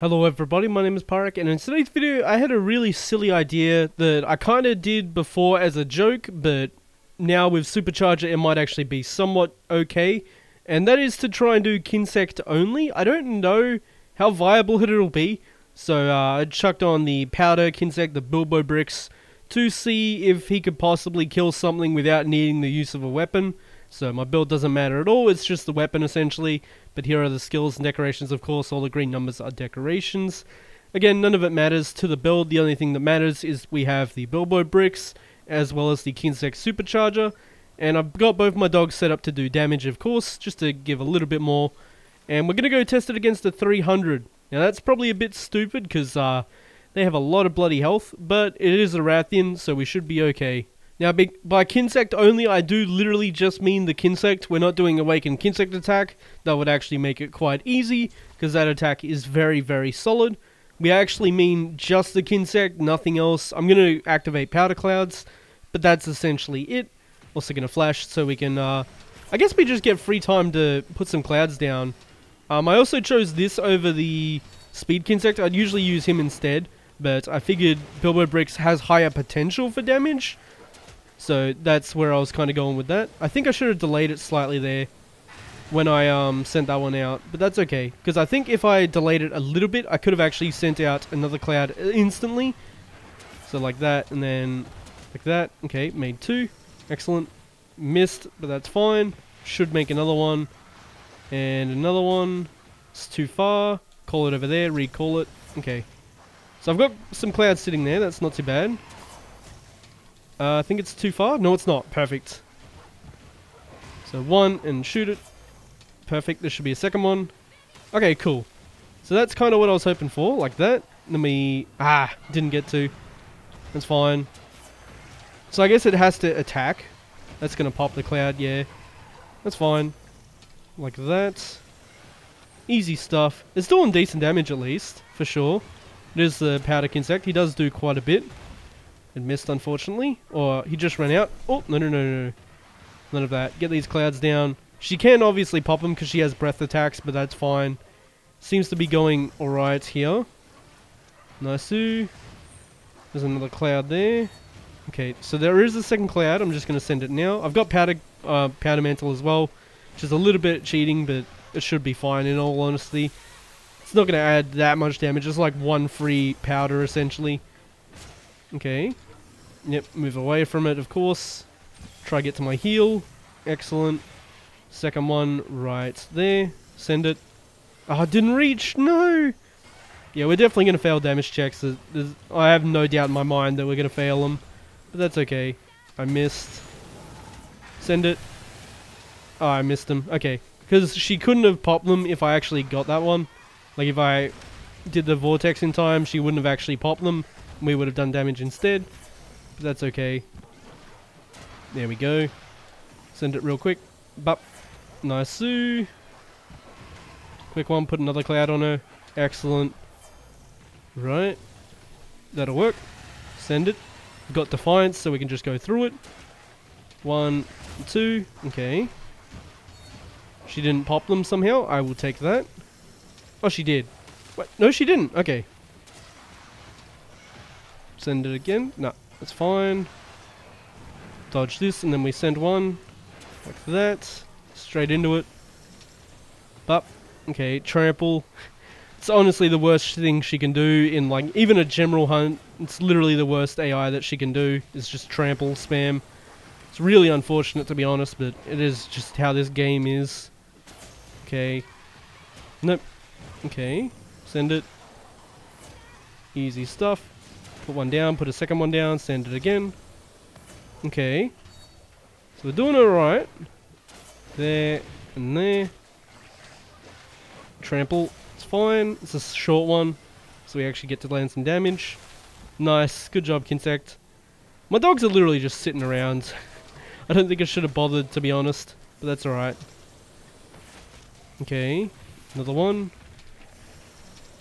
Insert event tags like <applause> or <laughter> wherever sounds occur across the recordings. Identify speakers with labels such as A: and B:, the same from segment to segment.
A: Hello everybody, my name is Pyrac and in today's video I had a really silly idea that I kinda did before as a joke, but now with Supercharger it might actually be somewhat okay. And that is to try and do Kinsect only. I don't know how viable it'll be, so uh, I chucked on the Powder Kinsect, the Bilbobrix, to see if he could possibly kill something without needing the use of a weapon. So my build doesn't matter at all, it's just the weapon essentially. But here are the skills and decorations, of course, all the green numbers are decorations. Again, none of it matters to the build, the only thing that matters is we have the Bilbobrix, as well as the Kinsect Supercharger. And I've got both my dogs set up to do damage, of course, just to give a little bit more. And we're going to go test it against the 300. Now that's probably a bit stupid, because uh, they have a lot of bloody health, but it is a Rathian, so we should be okay. Now, by Kinsect only, I do literally just mean the Kinsect. We're not doing Awakened Kinsect attack. That would actually make it quite easy, because that attack is very, very solid. We actually mean just the Kinsect, nothing else. I'm going to activate Powder Clouds, but that's essentially it. Also going to flash so we can, uh, I guess we just get free time to put some clouds down. Um, I also chose this over the Speed Kinsect. I'd usually use him instead, but I figured Bilbobrix has higher potential for damage, so that's where I was kind of going with that. I think I should have delayed it slightly there when I um, sent that one out, but that's okay. Because I think if I delayed it a little bit, I could have actually sent out another cloud instantly. So like that, and then like that. Okay, made two. Excellent. Missed, but that's fine. Should make another one. And another one. It's too far. Call it over there, recall it. Okay. So I've got some clouds sitting there, that's not too bad. Uh, I think it's too far. No, it's not. Perfect. So one and shoot it. Perfect. There should be a second one. Okay, cool. So that's kind of what I was hoping for, like that. Let me... Ah, didn't get to. That's fine. So I guess it has to attack. That's going to pop the cloud, yeah. That's fine. Like that. Easy stuff. It's doing decent damage at least, for sure. It is the Powder Kinsect. He does do quite a bit. Missed, unfortunately. Or he just ran out. Oh, no, no, no, no. None of that. Get these clouds down. She can obviously pop them because she has breath attacks, but that's fine. Seems to be going alright here. Nice. There's another cloud there. Okay, so there is a second cloud. I'm just going to send it now. I've got powder, uh, powder mantle as well, which is a little bit cheating, but it should be fine in all honesty. It's not going to add that much damage. It's like one free powder, essentially. Okay. Yep, move away from it, of course. Try get to my heel. Excellent. Second one right there. Send it. Oh, didn't reach. No! Yeah, we're definitely going to fail damage checks. There's, there's, I have no doubt in my mind that we're going to fail them. But that's okay. I missed. Send it. Oh, I missed them. Okay. Because she couldn't have popped them if I actually got that one. Like, if I did the vortex in time, she wouldn't have actually popped them. We would have done damage instead. But that's okay. There we go. Send it real quick. Bup. Nice. -oo. Quick one, put another cloud on her. Excellent. Right. That'll work. Send it. We've Got Defiance, so we can just go through it. One, two. Okay. She didn't pop them somehow. I will take that. Oh, she did. Wait, no, she didn't. Okay. Send it again. No, that's fine. Dodge this, and then we send one. Like that. Straight into it. But, okay, trample. It's honestly the worst thing she can do in, like, even a general hunt. It's literally the worst AI that she can do. Is just trample, spam. It's really unfortunate, to be honest, but it is just how this game is. Okay. Nope. Okay. Send it. Easy stuff. Put one down, put a second one down, send it again. Okay. So we're doing alright. There and there. Trample. It's fine. It's a short one. So we actually get to land some damage. Nice. Good job, Kinsect. My dogs are literally just sitting around. <laughs> I don't think I should have bothered, to be honest. But that's alright. Okay. Another one.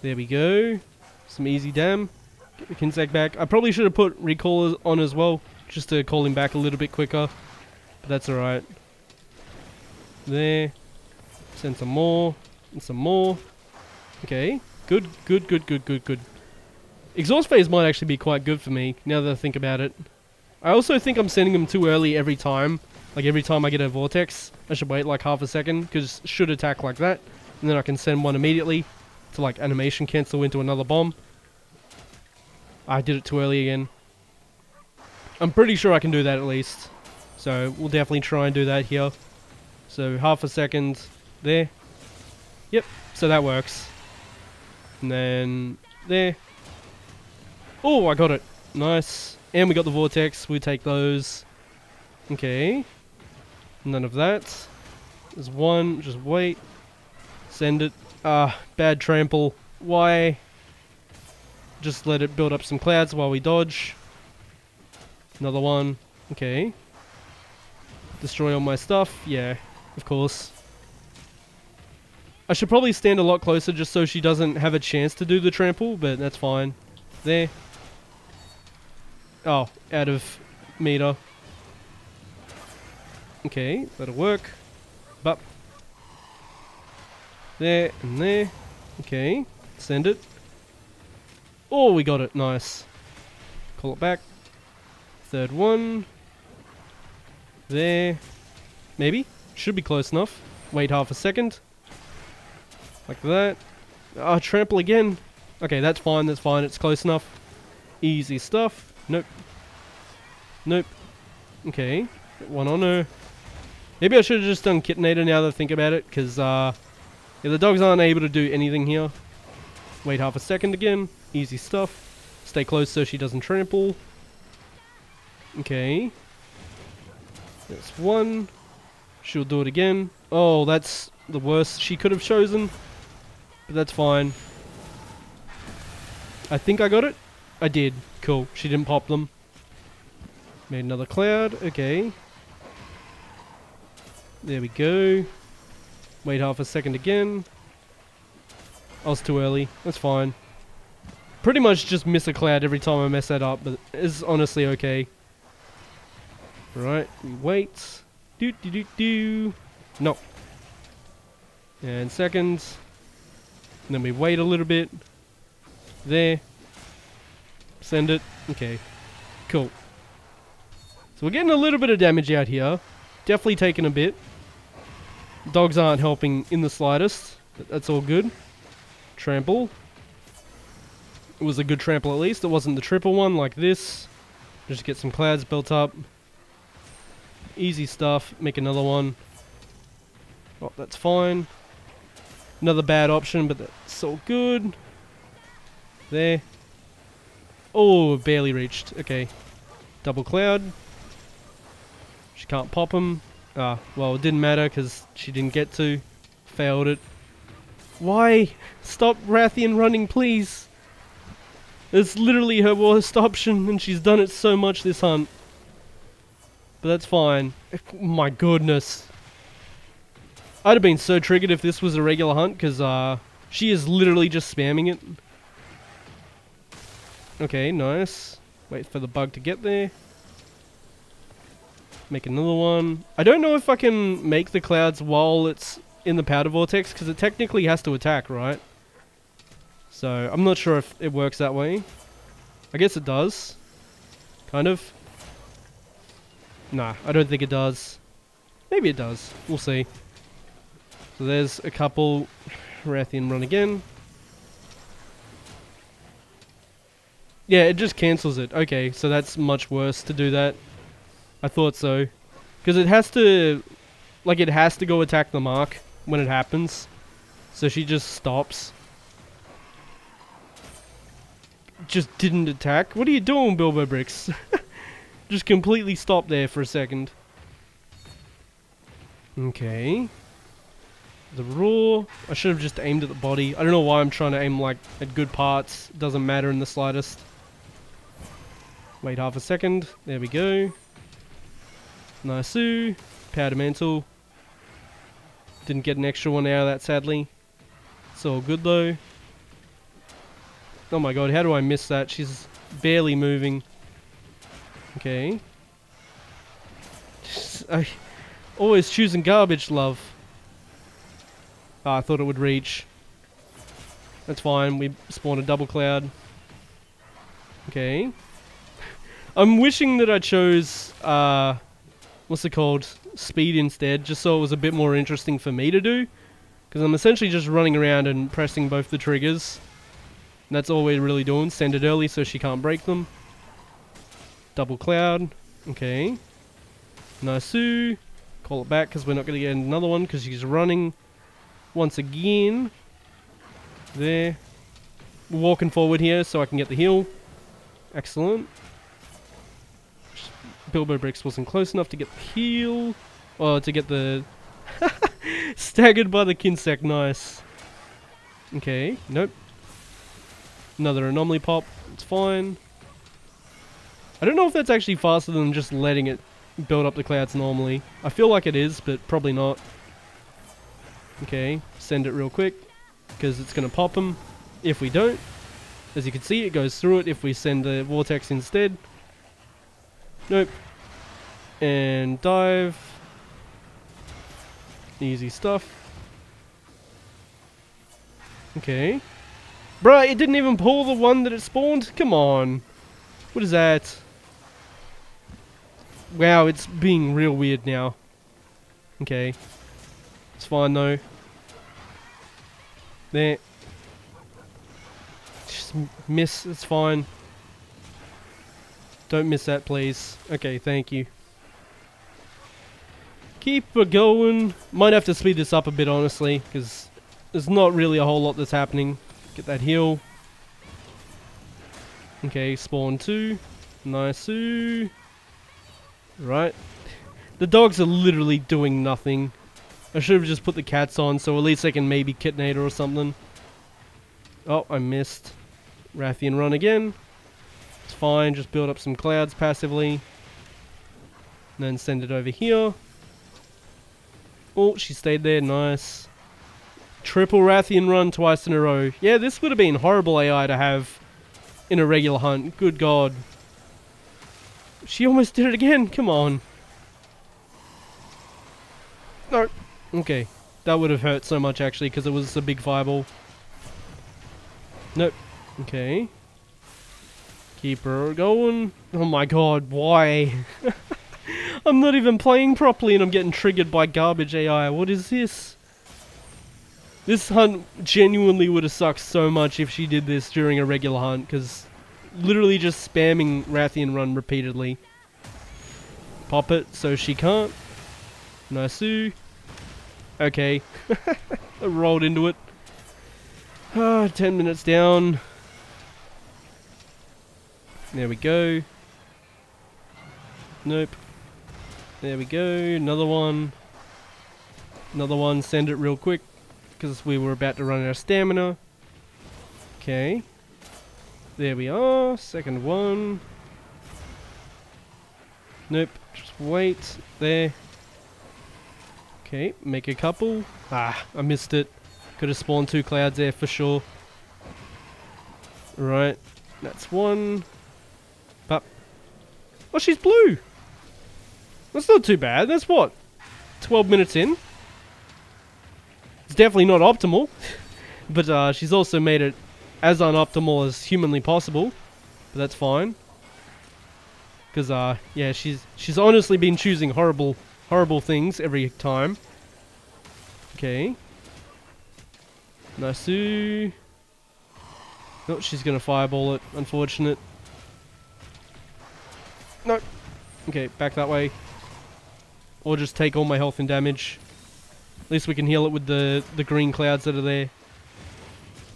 A: There we go. Some easy dam. Get back. I probably should have put recall on as well, just to call him back a little bit quicker. But that's alright. There. Send some more. And some more. Okay. Good, good, good, good, good, good. Exhaust phase might actually be quite good for me, now that I think about it. I also think I'm sending them too early every time. Like every time I get a vortex, I should wait like half a second, because should attack like that. And then I can send one immediately to like animation cancel into another bomb. I did it too early again. I'm pretty sure I can do that at least. So we'll definitely try and do that here. So half a second there. Yep, so that works. And then there. Oh, I got it. Nice. And we got the vortex. We take those. Okay. None of that. There's one. Just wait. Send it. Ah, bad trample. Why? Just let it build up some clouds while we dodge. Another one. Okay. Destroy all my stuff. Yeah, of course. I should probably stand a lot closer just so she doesn't have a chance to do the trample, but that's fine. There. Oh, out of meter. Okay, that'll work. But there and there. Okay, send it. Oh, we got it. Nice. Call it back. Third one. There. Maybe. Should be close enough. Wait half a second. Like that. Ah, oh, trample again. Okay, that's fine, that's fine. It's close enough. Easy stuff. Nope. Nope. Okay. One on her. Maybe I should have just done Kitanator now that I think about it, because uh, yeah, the dogs aren't able to do anything here. Wait half a second again. Easy stuff. Stay close so she doesn't trample. Okay. That's one. She'll do it again. Oh, that's the worst she could have chosen. But that's fine. I think I got it. I did. Cool. She didn't pop them. Made another cloud. Okay. There we go. Wait half a second again. I was too early. That's fine. Pretty much just miss a cloud every time I mess that up, but it's honestly okay. Right, we wait. Do do do do. No. And seconds. And then we wait a little bit. There. Send it. Okay. Cool. So we're getting a little bit of damage out here. Definitely taking a bit. Dogs aren't helping in the slightest. But that's all good. Trample. It was a good trample at least. It wasn't the triple one like this. Just get some clouds built up. Easy stuff. Make another one. Oh, that's fine. Another bad option, but that's all good. There. Oh, barely reached. Okay. Double cloud. She can't pop him. Ah, well, it didn't matter because she didn't get to. Failed it. Why? Stop Rathian running, please. It's literally her worst option, and she's done it so much this hunt. But that's fine. My goodness. I'd have been so triggered if this was a regular hunt, because uh, she is literally just spamming it. Okay, nice. Wait for the bug to get there. Make another one. I don't know if I can make the clouds while it's in the powder vortex, because it technically has to attack, right? So, I'm not sure if it works that way. I guess it does. Kind of. Nah, I don't think it does. Maybe it does. We'll see. So there's a couple. Rathian run again. Yeah, it just cancels it. Okay, so that's much worse to do that. I thought so. Because it has to... Like, it has to go attack the mark when it happens. So she just stops. Just didn't attack. What are you doing, Bilbobrix? <laughs> just completely stopped there for a second. Okay. The raw. I should have just aimed at the body. I don't know why I'm trying to aim like at good parts. It doesn't matter in the slightest. Wait half a second. There we go. Nice. Powder mantle. Didn't get an extra one out of that, sadly. It's all good, though. Oh my god, how do I miss that? She's barely moving. Okay. I always choosing garbage, love. Oh, I thought it would reach. That's fine. We spawn a double cloud. Okay. <laughs> I'm wishing that I chose, uh, what's it called? Speed instead, just so it was a bit more interesting for me to do. Because I'm essentially just running around and pressing both the triggers. And that's all we're really doing. Send it early so she can't break them. Double cloud. Okay. Nice. Call it back because we're not going to get another one because she's running once again. There. Walking forward here so I can get the heal. Excellent. Bilbobrix wasn't close enough to get the heal. Or to get the... <laughs> Staggered by the Kinsect, nice. Okay, nope. Another anomaly pop, it's fine. I don't know if that's actually faster than just letting it build up the clouds normally. I feel like it is, but probably not. Okay, send it real quick, because it's going to pop them. If we don't, as you can see, it goes through it if we send the vortex instead. Nope. And dive. Easy stuff. Okay. Bruh, it didn't even pull the one that it spawned? Come on. What is that? Wow, it's being real weird now. Okay. It's fine though. There. Just miss, it's fine. Don't miss that, please. Okay, thank you. Keep it going. Might have to speed this up a bit, honestly, because there's not really a whole lot that's happening. Get that heal. Okay, spawn two. Nice. Right. The dogs are literally doing nothing. I should have just put the cats on, so at least they can maybe kitnate or something. Oh, I missed. Rathian run again. It's fine, just build up some clouds passively. And then send it over here. Oh, she stayed there, nice. Triple Rathian run twice in a row. Yeah, this would have been horrible AI to have in a regular hunt. Good god. She almost did it again, come on. No. Okay. That would have hurt so much actually because it was a big fireball. Nope. Okay. Keep her going. Oh my god, why? <laughs> I'm not even playing properly and I'm getting triggered by garbage AI. What is this? This hunt genuinely would have sucked so much if she did this during a regular hunt because literally just spamming Rathian run repeatedly. Pop it so she can't. Nice. Okay. <laughs> I rolled into it. Ah, 10 minutes down. There we go. Nope. There we go. Another one. Another one. Send it real quick. Because we were about to run out of stamina. Okay. There we are. Second one. Nope. Just wait. There. Okay, make a couple. Ah, I missed it. Could have spawned two clouds there for sure. Right, that's one. But, oh, she's blue. That's not too bad. That's what, 12 minutes in. It's definitely not optimal, <laughs> but uh, she's also made it as unoptimal as humanly possible. But that's fine. Because, uh, yeah, she's she's honestly been choosing horrible horrible things every time. Okay. Nasu. No, she's gonna fireball it. Unfortunate. No. Okay, back that way. Or just take all my health and damage. At least we can heal it with the, the green clouds that are there.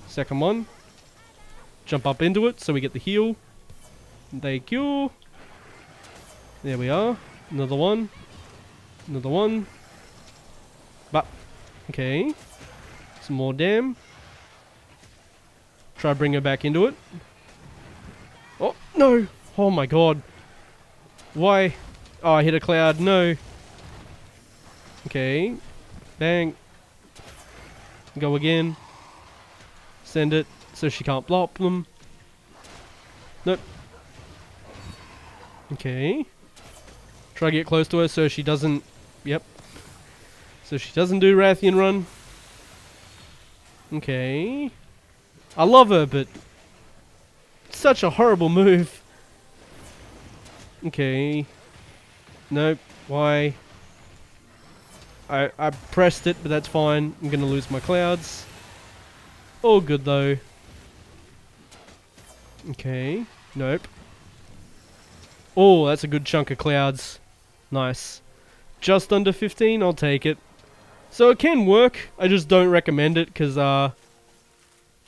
A: Second one. Jump up into it so we get the heal. Thank you. There we are. Another one. Another one. But, okay. Some more dam. Try bring her back into it. Oh, no! Oh my god. Why? Oh, I hit a cloud. No. Okay. Bang. Go again. Send it so she can't block them. Nope. Okay. Try to get close to her so she doesn't... Yep. So she doesn't do Rathian Run. Okay. I love her, but such a horrible move. Okay. Nope. Why? I I pressed it, but that's fine. I'm gonna lose my clouds. All good though. Okay. Nope. Oh, that's a good chunk of clouds. Nice. Just under 15, I'll take it. So it can work, I just don't recommend it, because, uh...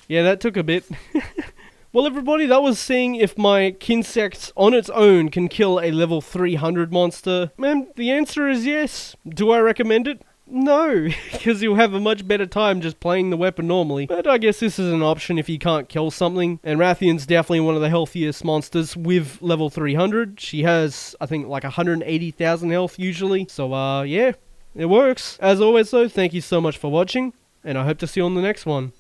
A: Yeah, that took a bit. <laughs> well, everybody, that was seeing if my Kinsect on its own can kill a level 300 monster. Man, the answer is yes. Do I recommend it? No, <laughs> because you'll have a much better time just playing the weapon normally. But I guess this is an option if you can't kill something. And Rathian's definitely one of the healthiest monsters with level 300. She has, I think, like 180,000 health usually. So, uh, yeah, it works. As always though, thank you so much for watching, and I hope to see you on the next one.